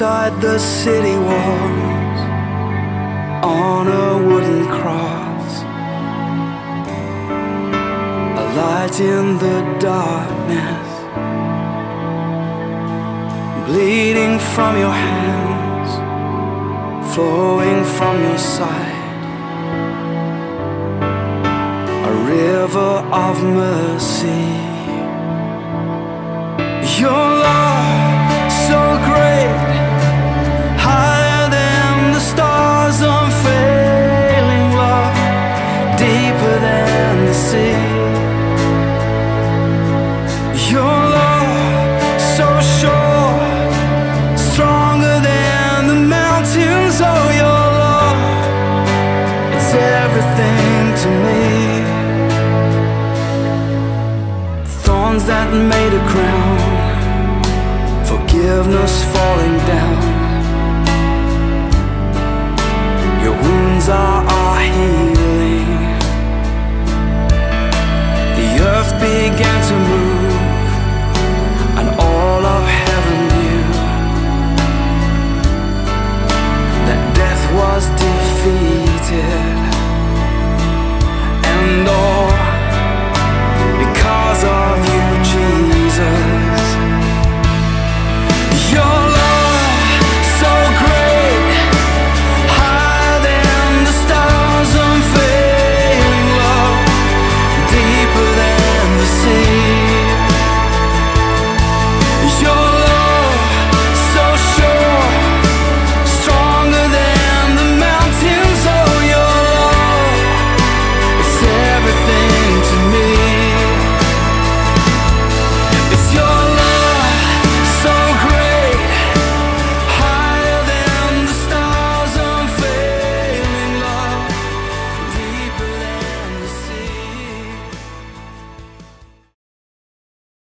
Outside the city walls On a wooden cross. A light in the darkness Bleeding from your hands Flowing from your side. A river of mercy. Your love that made a crown. Forgiveness falling down